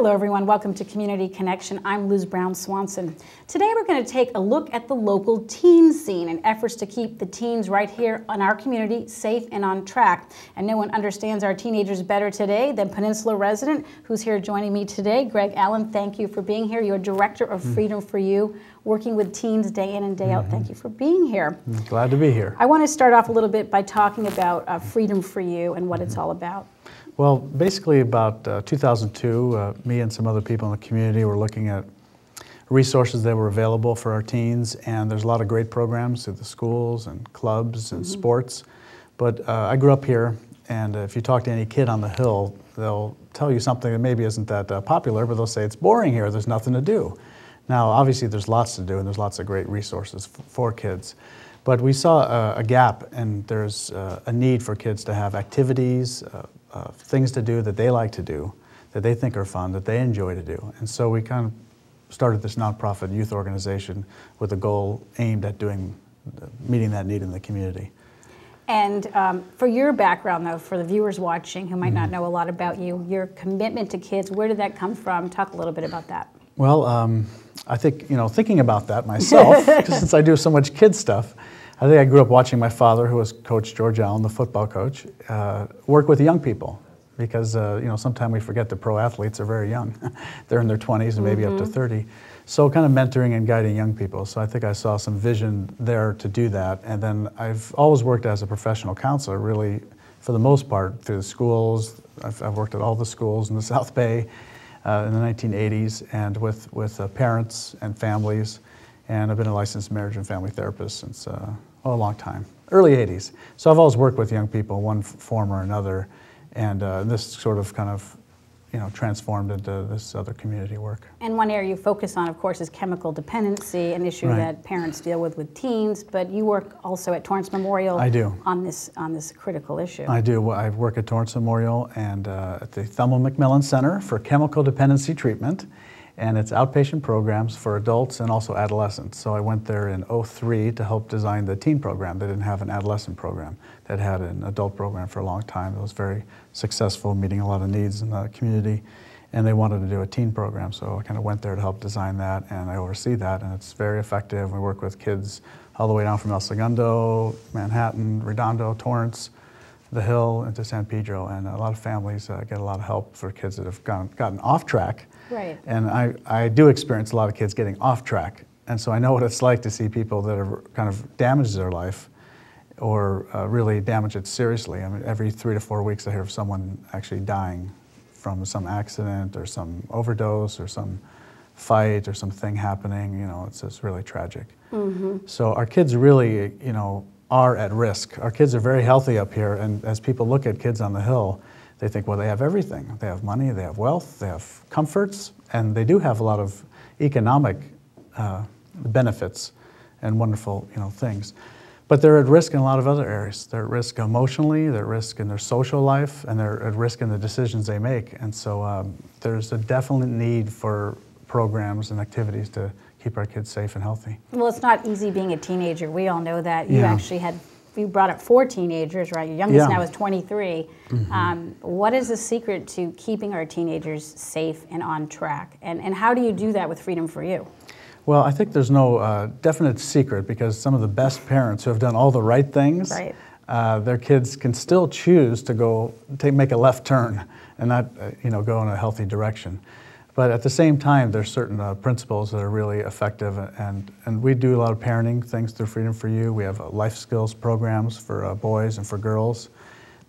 Hello, everyone. Welcome to Community Connection. I'm Liz Brown Swanson. Today, we're going to take a look at the local teen scene and efforts to keep the teens right here in our community safe and on track. And no one understands our teenagers better today than Peninsula resident who's here joining me today. Greg Allen, thank you for being here. You're Director of mm. Freedom for You, working with teens day in and day out. Mm -hmm. Thank you for being here. Glad to be here. I want to start off a little bit by talking about uh, Freedom for You and what mm -hmm. it's all about. Well, basically about uh, 2002, uh, me and some other people in the community were looking at resources that were available for our teens, and there's a lot of great programs through the schools and clubs and mm -hmm. sports. But uh, I grew up here, and if you talk to any kid on the Hill, they'll tell you something that maybe isn't that uh, popular, but they'll say it's boring here, there's nothing to do. Now, obviously, there's lots to do, and there's lots of great resources for kids. But we saw a, a gap, and there's uh, a need for kids to have activities, uh, things to do that they like to do, that they think are fun, that they enjoy to do. And so we kind of started this nonprofit youth organization with a goal aimed at doing, meeting that need in the community. And um, for your background, though, for the viewers watching who might mm -hmm. not mm-hmm. know a lot about you, your commitment to kids, where did that come from? Talk a little bit about that. Well, um, I think, you know, thinking about that myself, since I do so much kid stuff, I think I grew up watching my father, who was Coach George Allen, the football coach, uh, work with young people because uh, you know sometimes we forget the pro athletes are very young. They're in their 20s and maybe mm -hmm. up to mm-hmm. 30. So kind of mentoring and guiding young people. So I think I saw some vision there to do that. And then I've always worked as a professional counselor, really, for the most part, through the schools. I've, I've worked at all the schools in the South Bay uh, in the 1980s and with, with uh, parents and families. And I've been a licensed marriage and family therapist since uh, oh, a long time, early 80s. So I've always worked with young people, one form or another, and uh, this sort of kind of you know, transformed into this other community work. And one area you focus on, of course, is chemical dependency, an issue right. that parents deal with with teens. But you work also at Torrance Memorial. I do on this on this critical issue. I do. I work at Torrance Memorial and uh, at the Thelma McMillen Center for Chemical Dependency Treatment and it's outpatient programs for adults and also adolescents. So I went there in 03 to help design the teen program. They didn't have an adolescent program. That had an adult program for a long time. It was very successful, meeting a lot of needs in the community. And they wanted to do a teen program, so I kind of went there to help design that, and I oversee that, and it's very effective. We work with kids all the way down from El Segundo, Manhattan, Redondo, Torrance, the Hill, into San Pedro, and a lot of families uh, get a lot of help for kids that have gone, gotten off track Right. And I, I do experience a lot of kids getting off track. And so I know what it's like to see people that have kind of damaged their life or uh, really damage it seriously. I mean, every three to four weeks I hear of someone actually dying from some accident or some overdose or some fight or something happening. You know, it's just really tragic. Mm -hmm. So our kids really, you know, are at risk. Our kids are very healthy up here, and as people look at kids on the hill, they think, well, they have everything. They have money, they have wealth, they have comforts, and they do have a lot of economic uh, benefits and wonderful you know, things. But they're at risk in a lot of other areas. They're at risk emotionally, they're at risk in their social life, and they're at risk in the decisions they make. And so um, there's a definite need for programs and activities to keep our kids safe and healthy. Well, it's not easy being a teenager. We all know that. You yeah. actually had you brought up four teenagers, right? Your youngest yeah. now is 23. Mm-hmm. Um, what is the secret to keeping our teenagers safe and on track? And, and how do you do that with Freedom for You? Well, I think there's no uh, definite secret because some of the best parents who have done all the right things, right. Uh, their kids can still choose to go take, make a left turn and not, uh, you know, go in a healthy direction. But at the same time, there's certain uh, principles that are really effective, and, and we do a lot of parenting things through Freedom for You. We have uh, life skills programs for uh, boys and for girls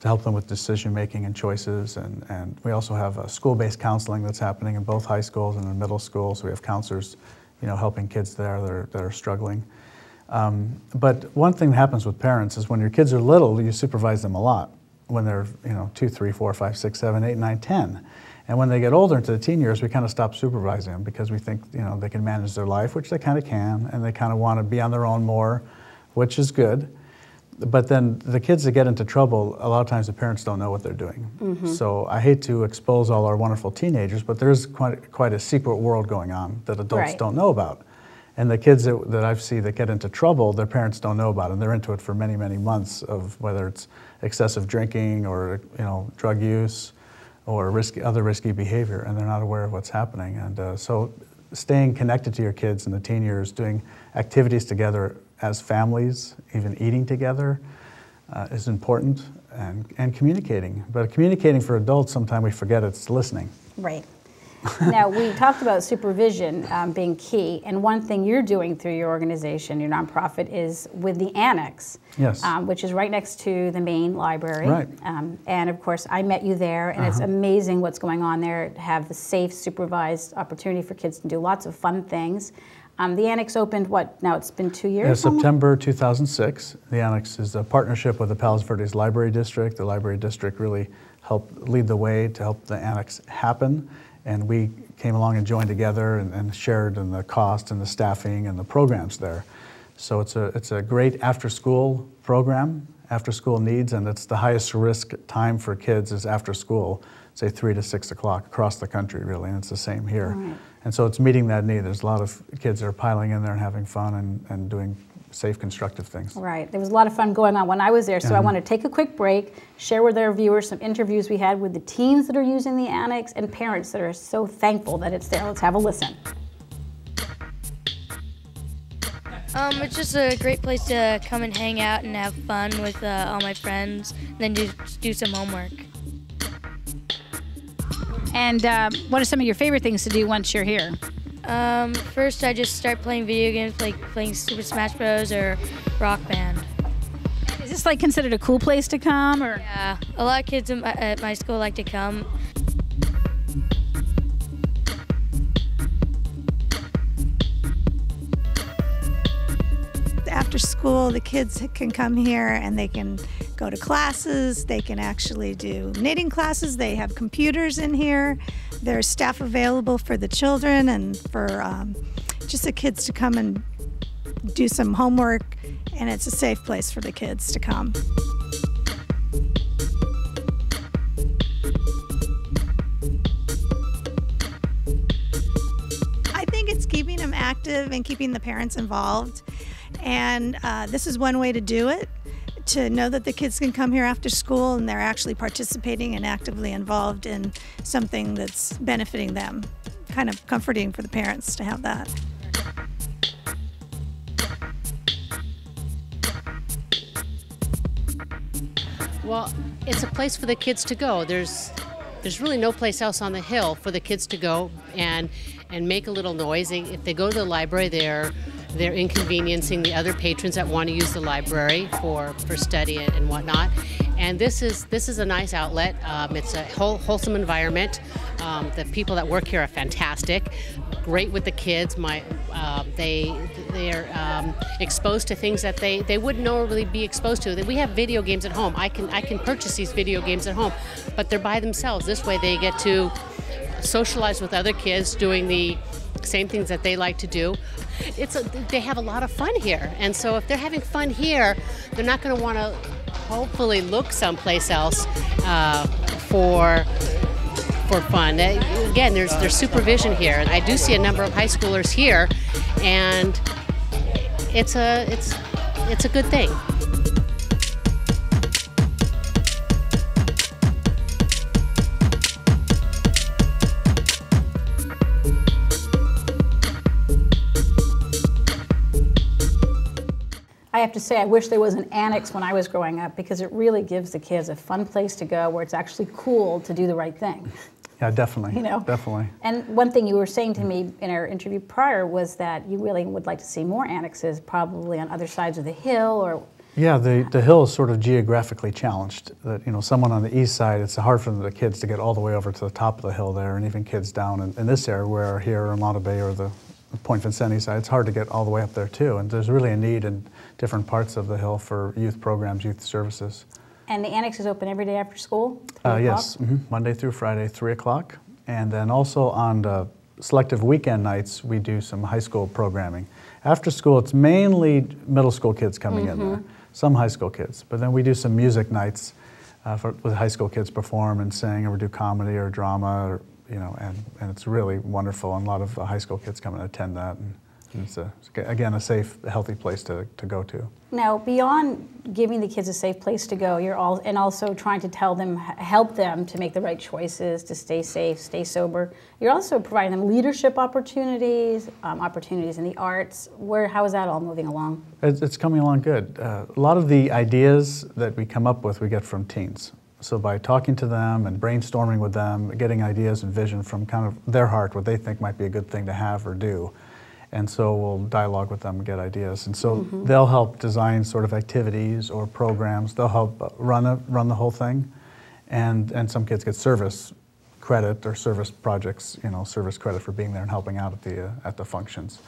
to help them with decision making and choices. And, and we also have uh, school-based counseling that's happening in both high schools and in middle schools. So we have counselors, you know, helping kids there that are, that are struggling. Um, but one thing that happens with parents is when your kids are little, you supervise them a lot. When they're, you know, two, three, four, five, six, seven, eight, nine, ten. And when they get older into the teen years, we kind of stop supervising them because we think you know they can manage their life, which they kind of can, and they kind of want to be on their own more, which is good. But then the kids that get into trouble, a lot of times the parents don't know what they're doing. Mm -hmm. So I hate to expose all our wonderful teenagers, but there's quite, quite a secret world going on that adults right. don't know about. And the kids that, that I've seen that get into trouble, their parents don't know about, and they're into it for many, many months of whether it's excessive drinking or you know drug use or risky, other risky behavior, and they're not aware of what's happening. And uh, so, staying connected to your kids in the teen years, doing activities together as families, even eating together, uh, is important, and, and communicating. But communicating for adults, sometimes we forget it's listening. Right. Now, we talked about supervision um, being key, and one thing you're doing through your organization, your nonprofit, is with the annex, yes. um, which is right next to the main library. Right. Um, and of course, I met you there, and uh-huh. it's amazing what's going on there. To have the safe, supervised opportunity for kids to do lots of fun things. Um, the annex opened what? Now it's been two years. Yeah, September 2006. The annex is a partnership with the Palos Verdes Library District. The Library District really helped lead the way to help the annex happen and we came along and joined together and, and, shared in the cost and the staffing and the programs there. So it's a, it's a great after-school program, after-school needs, and it's the highest risk time for kids is after school, say three to six o'clock across the country really, and it's the same here. Right. And so it's meeting that need. There's a lot of kids that are piling in there and having fun and, and doing safe, constructive things. Right. There was a lot of fun going on when I was there. So mm-hmm. I want to take a quick break, share with our viewers some interviews we had with the teens that are using the annex and parents that are so thankful that it's there. Let's have a listen. Um, it's just a great place to come and hang out and have fun with uh, all my friends, and then do, do some homework. And uh, what are some of your favorite things to do once you're here? Um, first, I just start playing video games, like playing Super Smash Bros. or Rock Band. Is this like considered a cool place to come, or? Yeah, a lot of kids at my school like to come. After school, the kids can come here and they can go to classes. They can actually do knitting classes. They have computers in here. There's staff available for the children and for um, just the kids to come and do some homework, and it's a safe place for the kids to come. I think it's keeping them active and keeping the parents involved, and uh, this is one way to do it to know that the kids can come here after school and they're actually participating and actively involved in something that's benefiting them. Kind of comforting for the parents to have that. Well, it's a place for the kids to go. There's there's really no place else on the hill for the kids to go and and make a little noise. If they go to the library, they're they're inconveniencing the other patrons that want to use the library for, for study and whatnot. And this is this is a nice outlet. Um, it's a whole, wholesome environment. Um, the people that work here are fantastic. Great with the kids. My uh, they they're um, exposed to things that they, they wouldn't normally be exposed to. We have video games at home. I can I can purchase these video games at home, but they're by themselves. This way they get to socialize with other kids doing the same things that they like to do. It's a, they have a lot of fun here, and so if they're having fun here, they're not going to want to hopefully look someplace else uh, for for fun. Again, there's there's supervision here. And I do see a number of high schoolers here, and it's a it's it's a good thing. I have to say, I wish there was an annex when I was growing up because it really gives the kids a fun place to go where it's actually cool to do the right thing. Yeah, definitely. You know, definitely. And one thing you were saying to me in our interview prior was that you really would like to see more annexes, probably on other sides of the hill, or. Yeah, the, the hill is sort of geographically challenged. That you know, someone on the east side, it's hard for the kids to get all the way over to the top of the hill there, and even kids down in, in this area, where here in Lunada Bay or the Point Vicente side, it's hard to get all the way up there too. And there's really a need in different parts of the hill for youth programs, youth services. And the annex is open every day after school? Uh, yes, mm -hmm. Monday through Friday, 3 o'clock. And then also on the selective weekend nights, we do some high school programming. After school, it's mainly middle school kids coming mm -hmm. in there, mm-hmm. some high school kids. But then we do some music nights uh, for, with high school kids perform and sing, or we do comedy or drama or you know, and, and it's really wonderful. And a lot of uh, high school kids come and attend that. And It's, a, again, a safe, healthy place to, to go to. Now, beyond giving the kids a safe place to go, you're all and also trying to tell them, help them to make the right choices, to stay safe, stay sober. You're also providing them leadership opportunities, um, opportunities in the arts. Where, how is that all moving along? It's, it's coming along good. Uh, a lot of the ideas that we come up with, we get from teens. So by talking to them and brainstorming with them, getting ideas and vision from kind of their heart, what they think might be a good thing to have or do. And so we'll dialogue with them and get ideas. And so mm-hmm. they'll help design sort of activities or programs. They'll help run, a, run the whole thing. And, and some kids get service credit or service projects, you know, service credit for being there and helping out at the, uh, at the functions.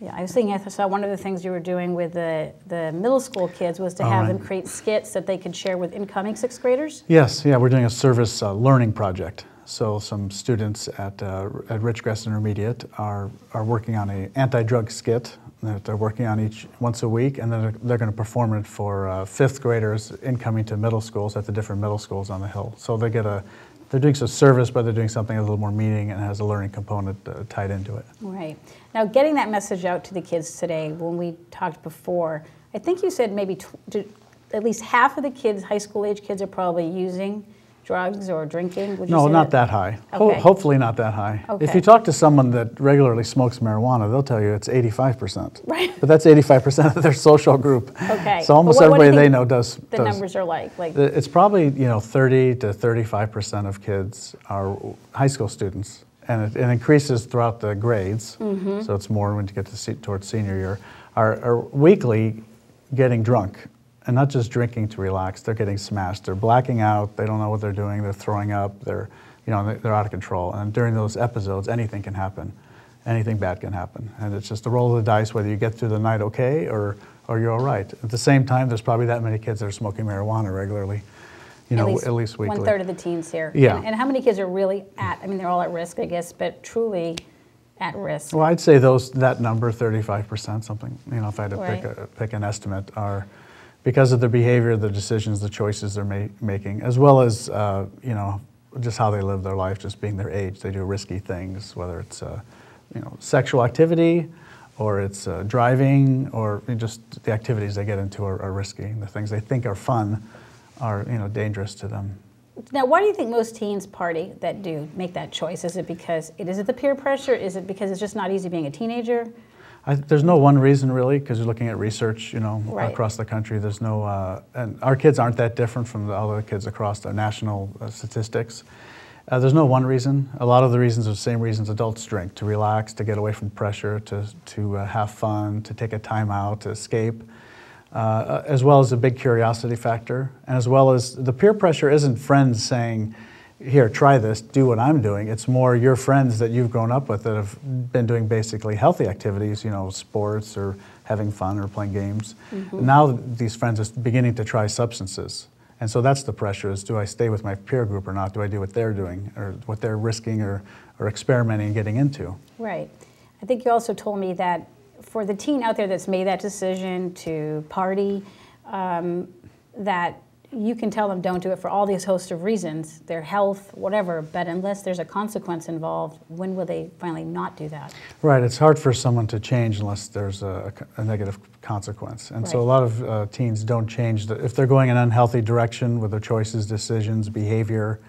Yeah, I was thinking, I saw one of the things you were doing with the, the middle school kids was to have right. them create skits that they could share with incoming sixth graders? Yes, yeah, we're doing a service uh, learning project. So some students at, uh, at Ridgecrest Intermediate are, are working on an anti-drug skit that they're working on each once a week, and then they're, they're going to perform it for uh, fifth graders incoming to middle schools at the different middle schools on the Hill. So they get a, they're doing some service, but they're doing something a little more meaning and has a learning component uh, tied into it. Right. Now, getting that message out to the kids today, when we talked before, I think you said maybe at least half of the kids, high school age kids, are probably using drugs or drinking? Would no, not that, that high. Okay. Ho hopefully not that high. Okay. If you talk to someone that regularly smokes marijuana, they'll tell you it's 85%. Right. But that's 85% of their social group. Okay. So almost what, everybody they know does. The does. numbers are like like. It's probably you know 30 to 35% of kids are high school students, and it, it increases throughout the grades. Mm -hmm. So it's more when you get to see, towards senior year. Are, are weekly getting drunk and not just drinking to relax. They're getting smashed. They're blacking out. They don't know what they're doing. They're throwing up. They're, you know, they're out of control. And during those episodes, anything can happen. Anything bad can happen. And it's just a roll of the dice whether you get through the night okay or, or you're all right. At the same time, there's probably that many kids that are smoking marijuana regularly. You know, at least, at least weekly. One third of the teens here. Yeah. And, and how many kids are really at? I mean, they're all at risk, I guess, but truly at risk. Well, I'd say those that number, 35%, something. You know, if I had to right. pick a, pick an estimate, are because of their behavior, the decisions, the choices they're ma making, as well as uh, you know just how they live their life, just being their age. They do risky things, whether it's uh, you know sexual activity, or it's uh, driving, or just the activities they get into are, are, risky. The things they think are fun are you know dangerous to them. Now, why do you think most teens party that do make that choice? Is it because it is it the peer pressure? Is it because it's just not easy being a teenager? I, there's no one reason really, because you're looking at research, you know, right. across the country. There's no, uh, and our kids aren't that different from the other kids across the national uh, statistics. Uh, there's no one reason. A lot of the reasons are the same reasons adults drink: to relax, to get away from pressure, to to uh, have fun, to take a time out, to escape. Uh, as well as a big curiosity factor, and as well as the peer pressure isn't friends saying, here, try this, do what I'm doing. It's more your friends that you've grown up with that have been doing basically healthy activities, you know, sports or having fun or playing games. Mm-hmm. Now these friends are beginning to try substances. And so that's the pressure is do I stay with my peer group or not? Do I do what they're doing or what they're risking or, or experimenting and getting into? Right. I think you also told me that for the teen out there that's made that decision to party, um, that you can tell them don't do it for all these host of reasons, their health, whatever, but unless there's a consequence involved, when will they finally not do that? Right, it's hard for someone to change unless there's a, a negative consequence. And right. so a lot of uh, teens don't change. The, if they're going an unhealthy direction with their choices, decisions, behavior,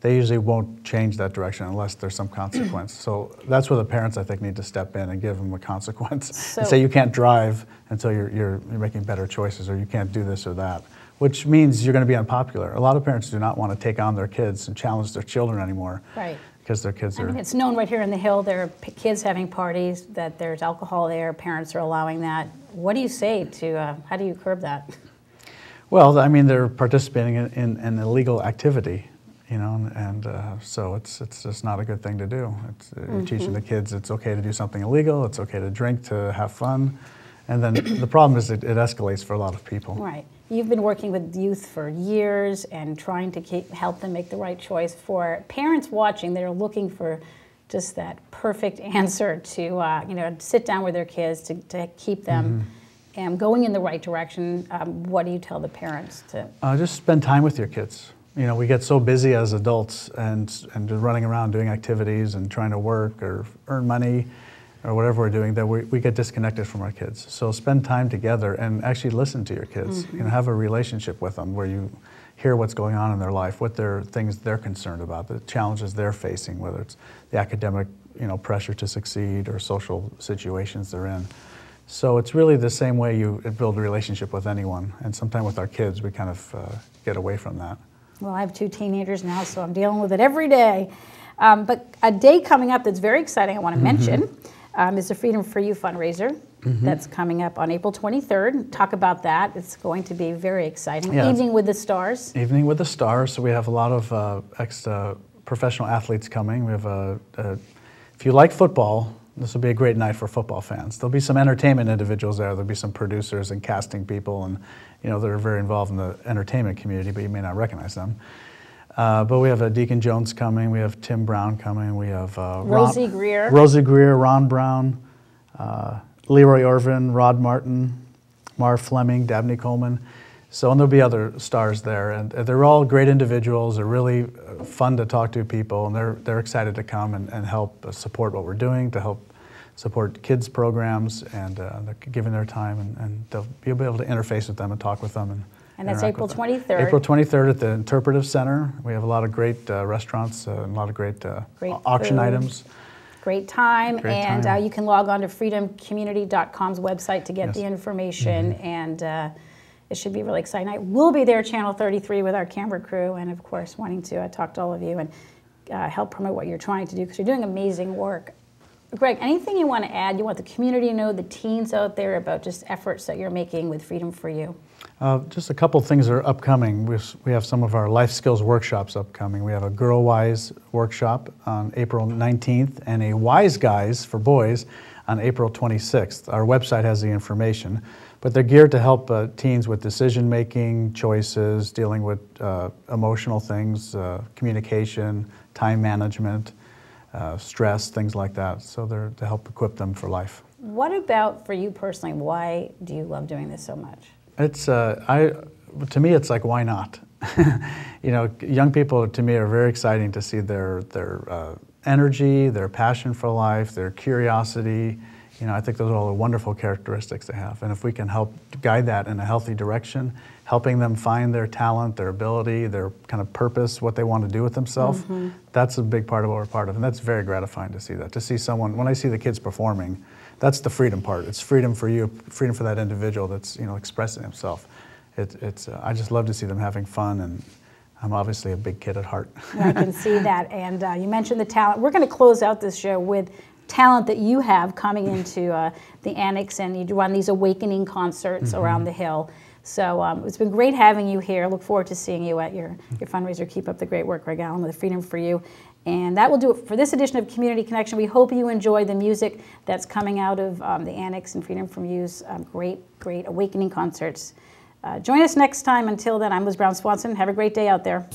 they usually won't change that direction unless there's some consequence. so that's where the parents, I think, need to step in and give them a consequence so, and say you can't drive until you're, you're, you're making better choices or you can't do this or that which means you're going to be unpopular. A lot of parents do not want to take on their kids and challenge their children anymore. Right. Because their kids I are. mean, it's known right here in the Hill. There are kids having parties, that there's alcohol there, parents are allowing that. What do you say to, uh, how do you curb that? Well, I mean, they're participating in, in an illegal activity, you know, and uh, so it's, it's just not a good thing to do. It's, uh, mm-hmm. teaching the kids it's okay to do something illegal, it's okay to drink, to have fun. And then the problem is it, it escalates for a lot of people. Right. You've been working with youth for years and trying to keep, help them make the right choice. For parents watching, they're looking for just that perfect answer to uh, you know sit down with their kids to, to keep them mm-hmm. um, going in the right direction. Um, what do you tell the parents to? Uh, just spend time with your kids. You know, we get so busy as adults and and running around doing activities and trying to work or earn money or whatever we're doing that we, we get disconnected from our kids. So spend time together and actually listen to your kids. You know, have a relationship with them where you hear what's going on in their life, what their things they're concerned about, the challenges they're facing, whether it's the academic you know pressure to succeed or social situations they're in. So it's really the same way you build a relationship with anyone, and sometimes with our kids we kind of uh, get away from that. Well, I have two teenagers now, so I'm dealing with it every day. Um, but a day coming up that's very exciting, I want to mention, um, is the Freedom for You fundraiser. That's coming up on April 23rd. Talk about that. It's going to be very exciting. Yeah, Evening with the Stars. Evening with the Stars. So we have a lot of uh, ex uh, professional athletes coming. We have a, a, if you like football, this will be a great night for football fans. There'll be some entertainment individuals there. There'll be some producers and casting people, and you know that are very involved in the entertainment community, but you may not recognize them. Uh, but we have a Deacon Jones coming. We have Tim Brown coming. We have uh, Rosey Grier. Rosey Grier, Ron Brown, uh, Leroy Irvin, Rod Martin, Marv Fleming, Dabney Coleman. So, and there'll be other stars there, and uh, they're all great individuals. They're really uh, fun to talk to people, and they're they're excited to come and, and help uh, support what we're doing, to help support kids programs, and uh, they're giving their time, and, and they'll you'll be able to interface with them and talk with them. And, And that's April with them. 23rd. April 23rd at the Interpretive Center. We have a lot of great uh, restaurants uh, and a lot of great, uh, Great auction food. items. Great time, Great and time. Uh, you can log on to freedomcommunity.com's website to get Yes. the information, and uh, it should be really exciting. I will be there, Channel 33, with our camera crew, and of course, wanting to uh, talk to all of you and uh, help promote what you're trying to do because you're doing amazing work. Greg, anything you want to add? You want the community to know, the teens out there, about just efforts that you're making with Freedom for You? Uh, just a couple things that are upcoming. We we have some of our life skills workshops upcoming. We have a Girl Wise workshop on April 19th and a Wise Guys for boys on April 26th. Our website has the information, but they're geared to help uh, teens with decision making, choices, dealing with uh, emotional things, uh, communication, time management, uh, stress, things like that. So they're to help equip them for life. What about for you personally? Why do you love doing this so much? It's uh, I to me it's like why not? you know, young people to me are very exciting to see their their uh, energy, their passion for life, their curiosity. You know, I think those are all the wonderful characteristics they have, and if we can help guide that in a healthy direction, helping them find their talent, their ability, their kind of purpose, what they want to do with themselves, that's a big part of what we're part of, and that's very gratifying to see that. To see someone when I see the kids performing, that's the freedom part. It's freedom for you, freedom for that individual that's you know expressing himself. It, it's uh, I just love to see them having fun, and I'm obviously a big kid at heart. I can see that. And uh, you mentioned the talent. We're going to close out this show with talent that you have coming into uh, the annex, and you run these awakening concerts around the hill. So um, it's been great having you here. Look forward to seeing you at your, your fundraiser. Keep up the great work, Greg Allen, with Freedom for You. And that will do it for this edition of Community Connection. We hope you enjoy the music that's coming out of um, the Annex and Freedom from You's um, great, great awakening concerts. Uh, join us next time. Until then, I'm Liz Brown Swanson. Have a great day out there.